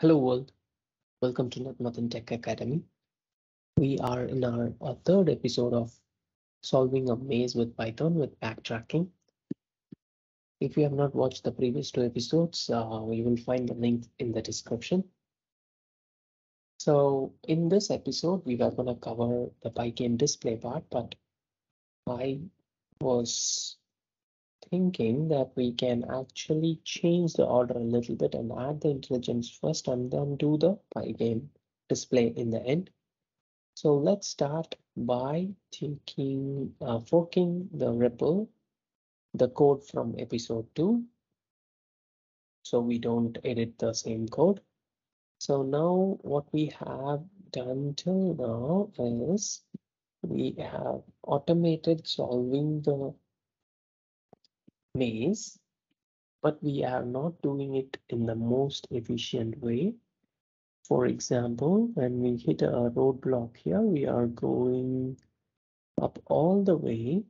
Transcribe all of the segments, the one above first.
Hello world, welcome to Netmadan Tech Academy. We are in our, our, third episode of solving a maze with Python with backtracking. If you have not watched the previous two episodes, uh, you will find the link in the description. So in this episode, we were going to cover the Pygame display part, but I was thinking that we can actually change the order a little bit and add the intelligence first and then do the Pygame display in the end. So let's start by taking uh, forking the repl, the code from episode two. So we don't edit the same code. So now what we have done till now is we have automated solving the maze, but we are not doing it in the most efficient way. For example, when we hit a roadblock here, we are going up all the way.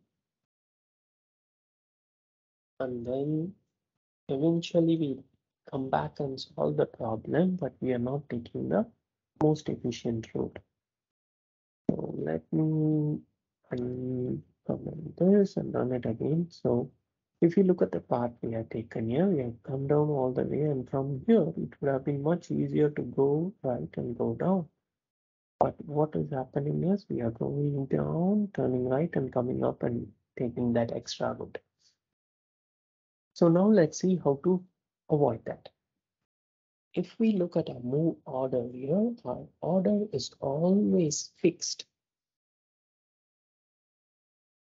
And then eventually we come back and solve the problem, but we are not taking the most efficient route. So let me uncomment this and run it again. So if you look at the path we have taken here, we have come down all the way and from here it would have been much easier to go right and go down. But what is happening is we are going down, turning right and coming up and taking that extra route. So now let's see how to avoid that. If we look at our move order here, our order is always fixed.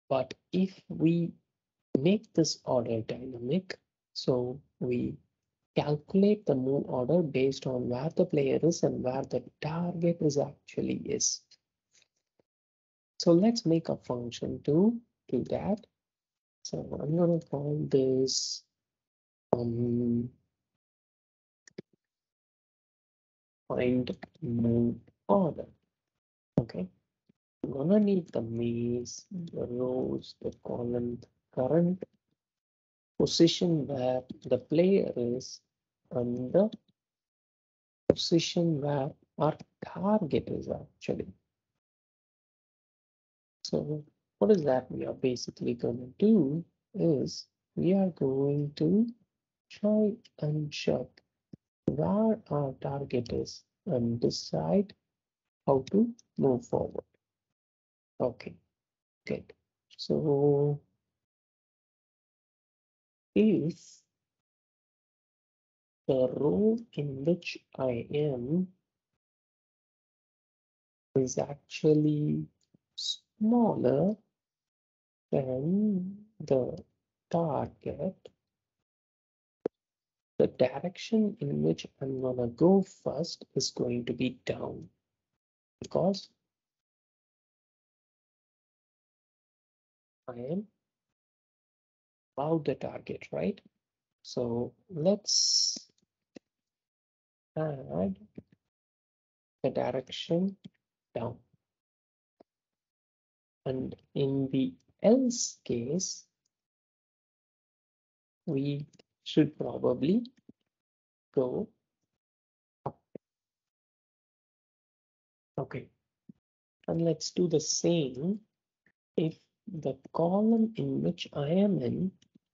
But if we make this order dynamic, so we calculate the move order based on where the player is and where the target is actually is. So let's make a function to do that. So I'm going to call this um, find move order. Okay. I'm gonna need the maze, the rows, the column, the current position where the player is and the position where our target is actually. So what is that we are basically going to do is we are going to try and check where our target is and decide how to move forward. Okay, good. So if the row in which I am is actually smaller than the target, the direction in which I'm gonna go first is going to be down because I am above the target, right? So let's add the direction down. And in the else case, we should probably go up. Okay, and let's do the same if the column in which I am in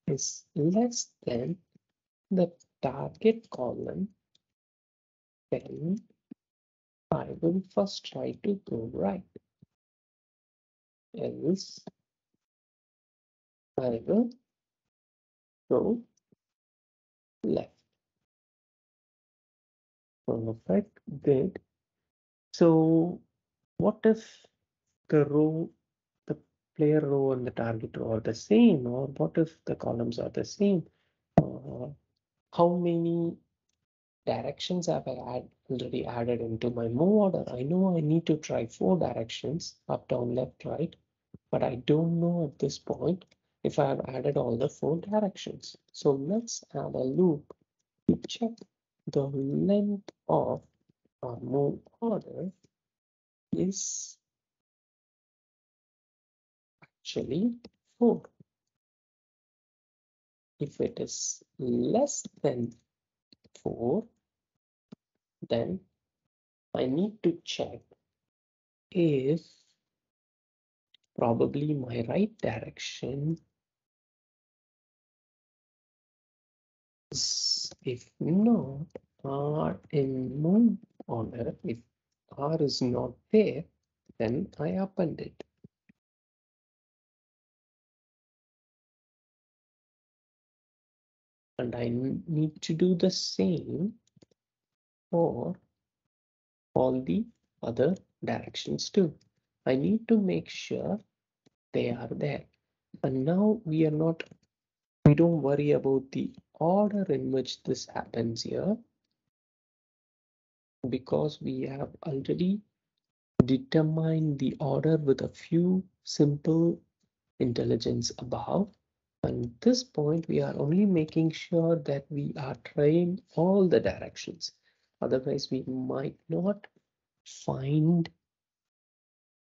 is less than the target column, then I will first try to go right. Else I will go left. Perfect, good. So what if the row, player row and the target row are the same or what if the columns are the same? Uh, how many directions have I add, already added into my move order? I know I need to try four directions, up, down, left, right, but I don't know at this point if I have added all the four directions. So let's add a loop to check the length of our move order is actually 4. If it is less than 4, then I need to check if probably my right direction if not R in move order, if R is not there, then I append it. And I need to do the same for all the other directions too. I need to make sure they are there. And now we are not, we don't worry about the order in which this happens here because we have already determined the order with a few simple intelligence above. And this point, we are only making sure that we are trying all the directions. Otherwise, we might not find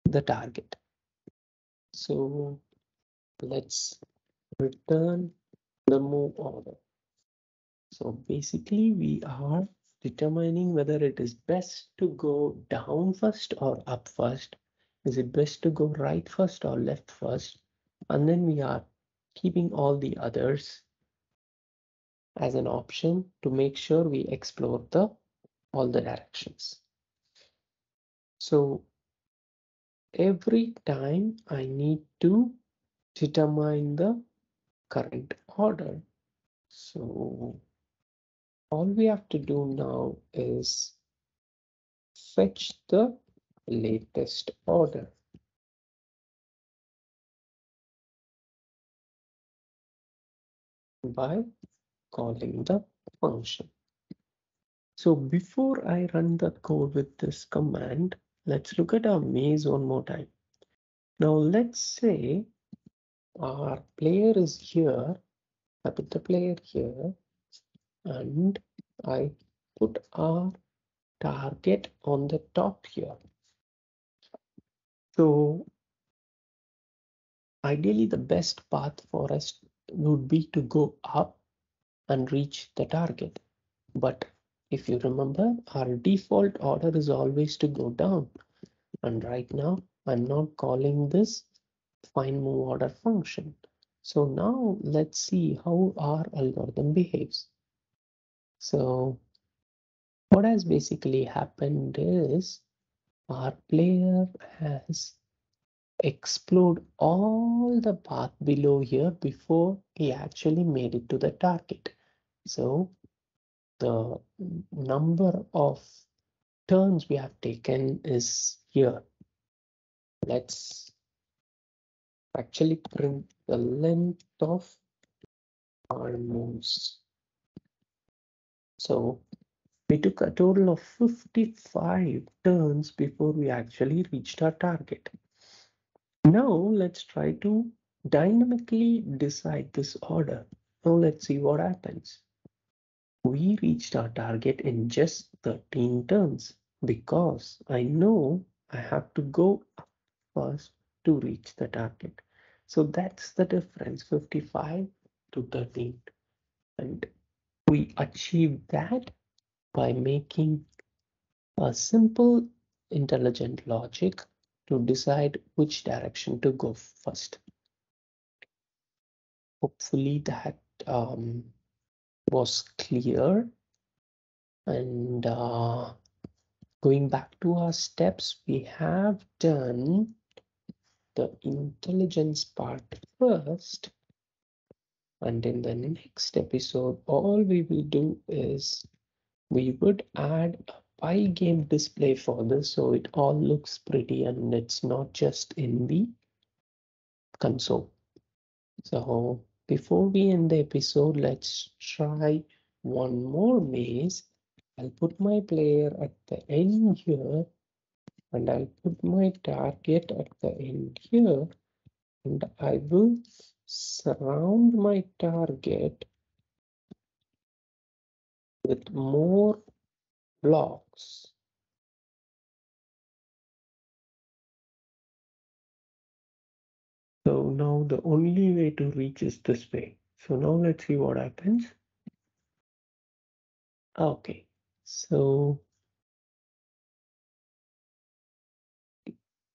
the target. So let's return the move order. So basically we are determining whether it is best to go down first or up first. Is it best to go right first or left first? And then we are keeping all the others as an option to make sure we explore the all the directions. So every time I need to determine the current order. So all we have to do now is fetch the latest order. By calling the function. So before I run the code with this command, let's look at our maze one more time. Now let's say our player is here. I put the player here and I put our target on the top here. So ideally the best path for us would be to go up and reach the target. But if you remember, our default order is always to go down. And right now I'm not calling this find move order function. So now let's see how our algorithm behaves. So what has basically happened is our player has explored all the path below here before he actually made it to the target. So the number of turns we have taken is here. Let's actually print the length of our moves. So we took a total of 55 turns before we actually reached our target. Now let's try to dynamically decide this order. Now let's see what happens. We reached our target in just 13 turns because I know I have to go up first to reach the target. So that's the difference 55 to 13. And we achieve that by making a simple intelligent logic to decide which direction to go first. Hopefully that um, was clear. And uh, going back to our steps, we have done the intelligence part first. And in the next episode, all we will do is we would add a Pygame display for this so it all looks pretty and it's not just in the console. So before we end the episode, let's try one more maze. I'll put my player at the end here and I'll put my target at the end here and I will surround my target with more blocks. So now the only way to reach is this way. So now let's see what happens. Okay so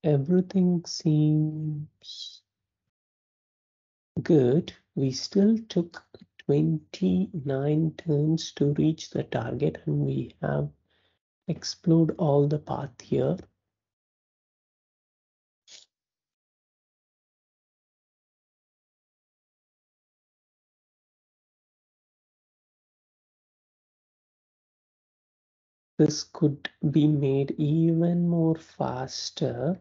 everything seems good. We still took 29 turns to reach the target and we have explored all the path here. This could be made even more faster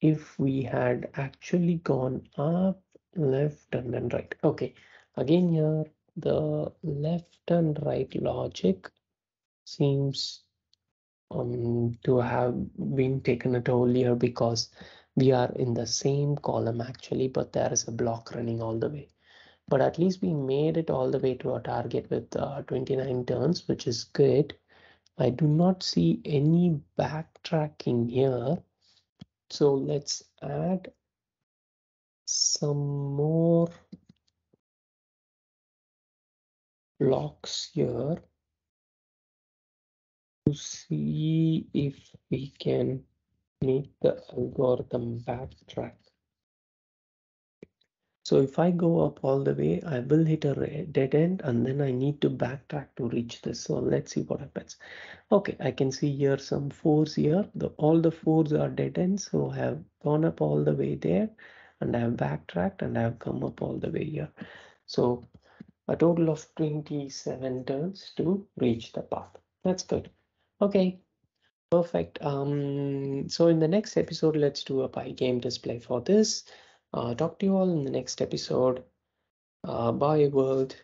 if we had actually gone up, left, and then right. Okay, again here, the left and right logic seems um, to have been taken it earlier because we are in the same column actually, but there is a block running all the way. But at least we made it all the way to our target with uh, 29 turns, which is good. I do not see any backtracking here. So let's add some more blocks here to see if we can make the algorithm backtrack. So if I go up all the way, I will hit a dead end and then I need to backtrack to reach this. So let's see what happens. Okay, I can see here some fours here. The, all the fours are dead ends. So I have gone up all the way there and I have backtracked and I have come up all the way here. So a total of 27 turns to reach the path. That's good. Okay, perfect. Um, so in the next episode, let's do a Pygame display for this. Uh, talk to you all in the next episode. Uh, bye, world.